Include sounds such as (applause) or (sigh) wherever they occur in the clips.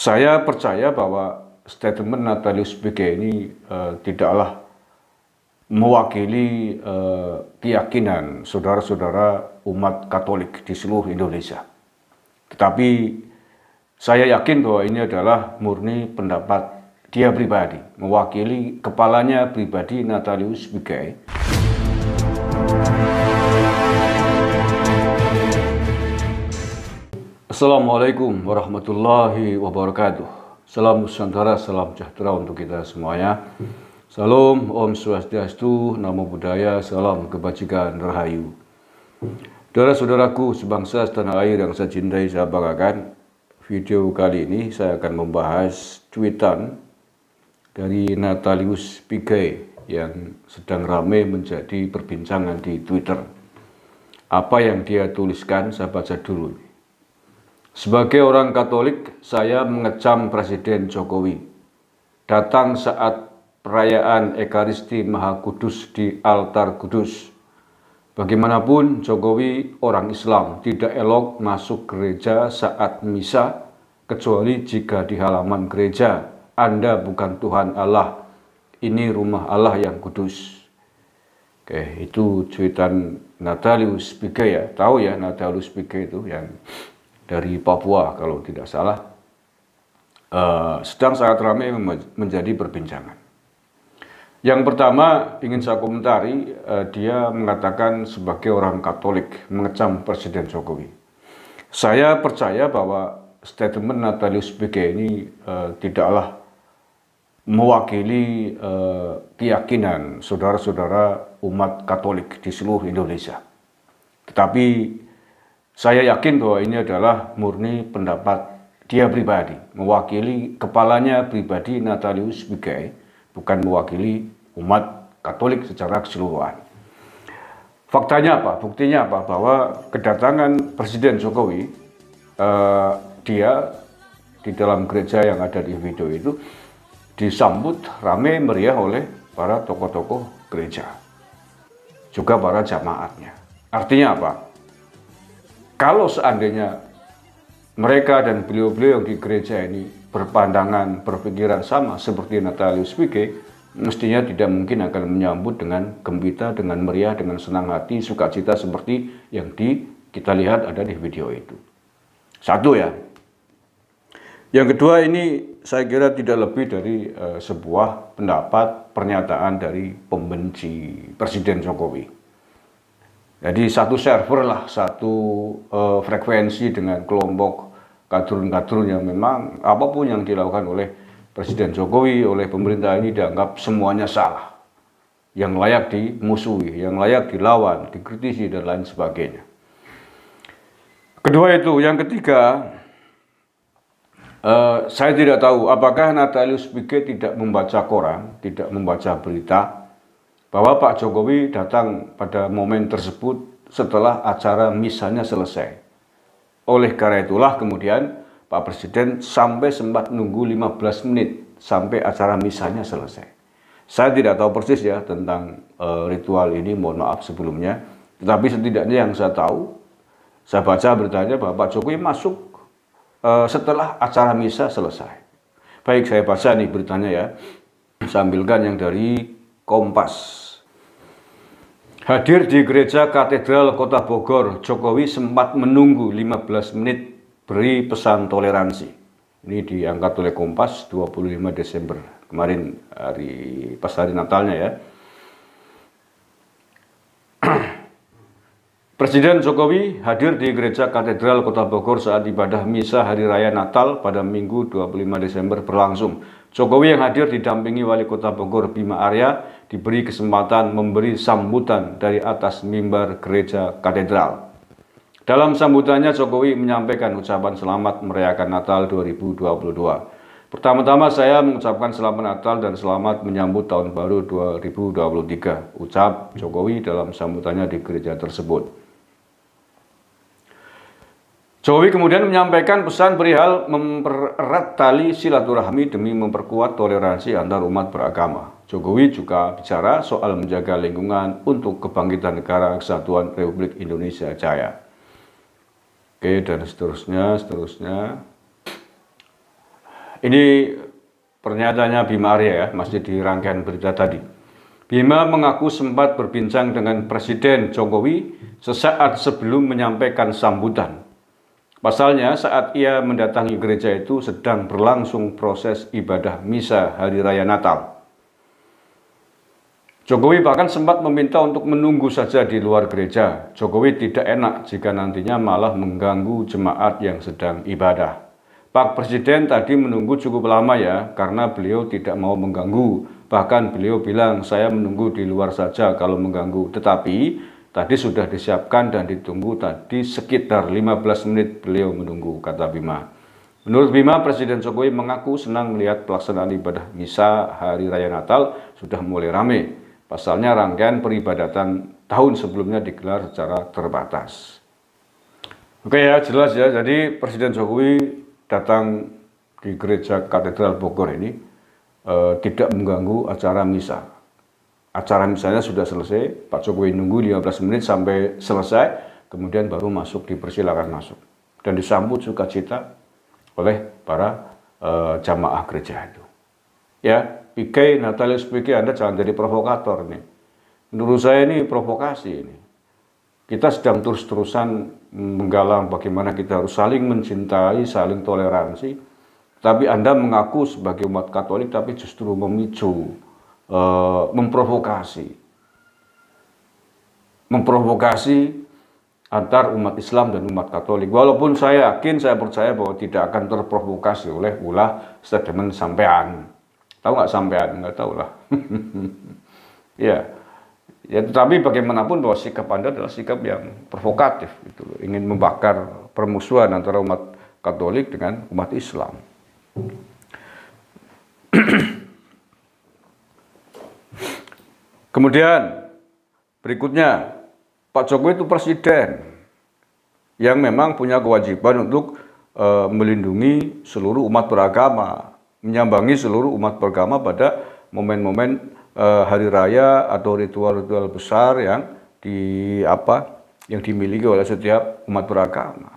Saya percaya bahwa statement Natalius Pigai ini uh, tidaklah mewakili uh, keyakinan saudara-saudara umat Katolik di seluruh Indonesia. Tetapi saya yakin bahwa ini adalah murni pendapat dia pribadi, mewakili kepalanya pribadi Natalius Pigai. Assalamualaikum warahmatullahi wabarakatuh. Salam Nusantara, salam sejahtera untuk kita semuanya. Salam, Om Swastiastu, Namo Buddhaya, salam kebajikan, rahayu. Saudara-saudaraku sebangsa setanah air yang saya cintai, saya banggakan. Video kali ini saya akan membahas tweetan dari Natalius Pigai yang sedang ramai menjadi perbincangan di Twitter. Apa yang dia tuliskan, saya baca dulu. Sebagai orang Katolik, saya mengecam Presiden Jokowi. Datang saat perayaan Ekaristi Maha Kudus di altar kudus. Bagaimanapun Jokowi orang Islam tidak elok masuk gereja saat misa kecuali jika di halaman gereja Anda bukan Tuhan Allah. Ini rumah Allah yang kudus. Oke, itu cuitan Natalius Pigai ya. Tahu ya Natalius Pigai itu yang dari Papua kalau tidak salah uh, sedang sangat ramai menjadi perbincangan. Yang pertama ingin saya komentari, uh, dia mengatakan sebagai orang Katolik mengecam Presiden Jokowi. Saya percaya bahwa statement Natalius Pigai ini uh, tidaklah mewakili uh, keyakinan saudara-saudara umat Katolik di seluruh Indonesia. Tetapi saya yakin bahwa ini adalah murni pendapat dia pribadi, mewakili kepalanya pribadi Natalius Pigai, bukan mewakili umat Katolik secara keseluruhan. Faktanya apa? Buktinya apa? Bahwa kedatangan Presiden Jokowi, eh, dia di dalam gereja yang ada di video itu disambut ramai meriah oleh para tokoh-tokoh gereja, juga para jamaatnya. Artinya apa? Kalau seandainya mereka dan beliau-beliau di gereja ini berpandangan, berpikiran sama seperti Natalius Pigai, mestinya tidak mungkin akan menyambut dengan gembira, dengan meriah, dengan senang hati, sukacita seperti yang di kita lihat ada di video itu. Satu ya. Yang kedua ini saya kira tidak lebih dari uh, sebuah pendapat pernyataan dari pembenci Presiden Jokowi. Jadi satu server lah, satu uh, frekuensi dengan kelompok kadrun-kadrun yang memang apa pun yang dilakukan oleh Presiden Jokowi, oleh pemerintah ini dianggap semuanya salah. Yang layak dimusuhi, yang layak dilawan, dikritisi, dan lain sebagainya. Kedua itu, yang ketiga, uh, saya tidak tahu apakah Natalius Pigai tidak membaca koran, tidak membaca berita, bahwa Pak Jokowi datang pada momen tersebut setelah acara misalnya selesai. Oleh karena itulah kemudian Pak Presiden sampai sempat nunggu 15 menit sampai acara misalnya selesai. Saya tidak tahu persis ya tentang uh, ritual ini, mohon maaf sebelumnya. Tetapi setidaknya yang saya tahu, saya baca beritanya bahwa Pak Jokowi masuk uh, setelah acara misa selesai. Baik, saya baca nih beritanya ya. Sambilkan yang dari Kompas. Hadir di gereja katedral kota Bogor, Jokowi sempat menunggu 15 menit beri pesan toleransi. Ini diangkat oleh Kompas 25 Desember kemarin hari pas hari Natalnya ya. (clears throat) Presiden Jokowi hadir di Gereja Katedral Kota Bogor saat ibadah misa Hari Raya Natal pada Minggu 25 Desember berlangsung. Jokowi yang hadir didampingi Wali Kota Bogor Bima Arya diberi kesempatan memberi sambutan dari atas mimbar gereja katedral. Dalam sambutannya Jokowi menyampaikan ucapan selamat merayakan Natal 2022. Pertama-tama saya mengucapkan selamat Natal dan selamat menyambut tahun baru 2023, ucap Jokowi dalam sambutannya di gereja tersebut. Jokowi kemudian menyampaikan pesan perihal mempererat tali silaturahmi demi memperkuat toleransi antar umat beragama. Jokowi juga bicara soal menjaga lingkungan untuk kebangkitan negara kesatuan Republik Indonesia Jaya. Oke, dan seterusnya, seterusnya. Ini pernyataannya Bima Arya ya, masih di rangkaian berita tadi. Bima mengaku sempat berbincang dengan Presiden Jokowi sesaat sebelum menyampaikan sambutan. Pasalnya saat ia mendatangi gereja itu sedang berlangsung proses ibadah misa hari raya Natal. Jokowi bahkan sempat meminta untuk menunggu saja di luar gereja. Jokowi tidak enak jika nantinya malah mengganggu jemaat yang sedang ibadah. Pak Presiden tadi menunggu cukup lama ya, karena beliau tidak mau mengganggu. Bahkan beliau bilang, saya menunggu di luar saja kalau mengganggu. Tetapi Tadi sudah disiapkan dan ditunggu tadi sekitar 15 menit beliau menunggu, kata Bima. Menurut Bima, Presiden Jokowi mengaku senang melihat pelaksanaan ibadah misa hari raya Natal sudah mulai ramai. Pasalnya rangkaian peribadatan tahun sebelumnya digelar secara terbatas. Oke ya, jelas ya. Jadi Presiden Jokowi datang di gereja Katedral Bogor ini eh, tidak mengganggu acara misa acara misalnya sudah selesai, Pak Jokowi nunggu 15 menit sampai selesai, kemudian baru masuk, dipersilakan masuk. Dan disambut sukacita oleh para uh, jamaah gereja itu. Ya, PK Natalis PK Anda jangan jadi provokator nih. Menurut saya ini provokasi ini. Kita sedang terus-terusan menggalang bagaimana kita harus saling mencintai, saling toleransi. Tapi Anda mengaku sebagai umat Katolik tapi justru memicu uh, memprovokasi memprovokasi antar umat Islam dan umat Katolik. Walaupun saya yakin, saya percaya bahwa tidak akan terprovokasi oleh ulah statement sampean. Tahu nggak sampean? Nggak tahu lah. (laughs) ya. Ya, tetapi bagaimanapun bahwa sikap Anda adalah sikap yang provokatif, gitu ingin membakar permusuhan antara umat Katolik dengan umat Islam. (clears throat) Kemudian berikutnya Pak Jokowi itu presiden yang memang punya kewajiban untuk e, melindungi seluruh umat beragama, menyambangi seluruh umat beragama pada momen-momen e, hari raya atau ritual-ritual besar yang di apa yang dimiliki oleh setiap umat beragama.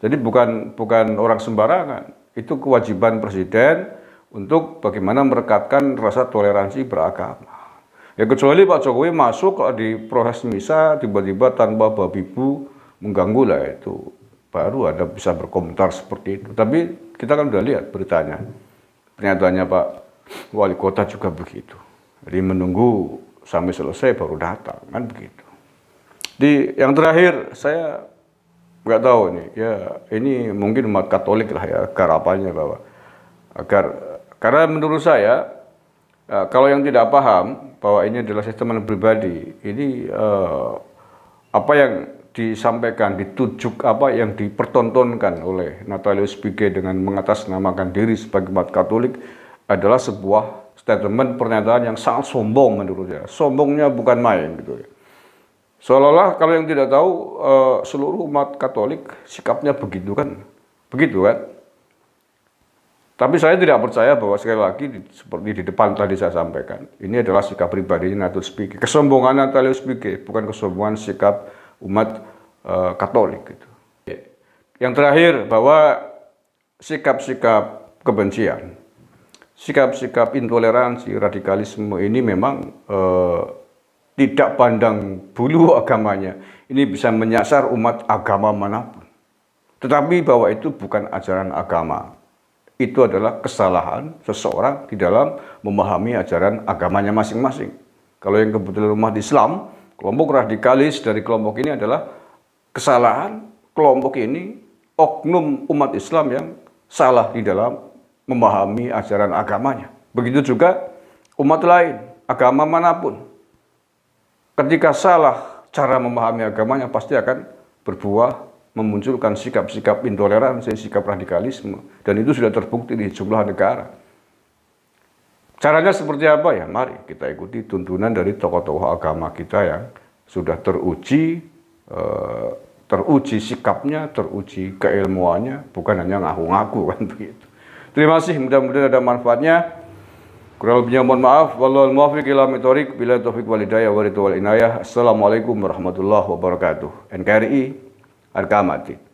Jadi bukan bukan orang sembarangan, itu kewajiban presiden untuk bagaimana merekatkan rasa toleransi beragama. Ya kecuali Pak Jokowi masuk di proses misa tiba-tiba tanpa babi bu mengganggu lah itu baru ada bisa berkomentar seperti itu. Tapi kita kan udah lihat beritanya. Pernyataannya Pak Wali Kota juga begitu. Jadi menunggu sampai selesai baru datang kan begitu. Di yang terakhir saya nggak tahu nih ya ini mungkin umat Katolik lah ya garapannya bahwa agar karena menurut saya Nah, kalau yang tidak paham bahwa ini adalah sistem pribadi, ini uh, apa yang disampaikan, ditujuk apa yang dipertontonkan oleh Natalius Pique dengan mengatasnamakan diri sebagai umat Katolik adalah sebuah statement pernyataan yang sangat sombong menurut saya. Sombongnya bukan main gitu ya. Seolah-olah kalau yang tidak tahu uh, seluruh umat Katolik sikapnya begitu kan, begitu kan? Tapi saya tidak percaya bahwa sekali lagi seperti di depan tadi saya sampaikan, ini adalah sikap pribadi Natalius Pique. Kesombongan Natalius Pique, bukan kesombongan sikap umat uh, Katolik gitu. Yang terakhir bahwa sikap-sikap kebencian, sikap-sikap intoleransi, radikalisme ini memang uh, tidak pandang bulu (laughs) agamanya. Ini bisa menyasar umat agama mana pun. Tetapi bahwa itu bukan ajaran agama itu adalah kesalahan seseorang di dalam memahami ajaran agamanya masing-masing. Kalau yang kebetulan umat Islam, kelompok radikalis dari kelompok ini adalah kesalahan kelompok ini oknum umat Islam yang salah di dalam memahami ajaran agamanya. Begitu juga umat lain, agama mana pun. Ketika salah cara memahami agamanya pasti akan berbuah memunculkan sikap-sikap intoleransi, sikap radikalisme. Dan itu sudah terbukti di sejumlah negara. Caranya seperti apa ya? Mari kita ikuti tuntunan dari tokoh-tokoh agama kita yang sudah teruji, eh, teruji sikapnya, teruji keilmuannya, bukan hanya ngaku-ngaku kan (laughs) begitu. Terima kasih, mudah-mudahan ada manfaatnya. Kurang lebihnya mohon maaf. Wallahul muwaffiq ila Bila taufik walidayah wa wal inayah. Assalamualaikum warahmatullahi wabarakatuh. NKRI harga mati.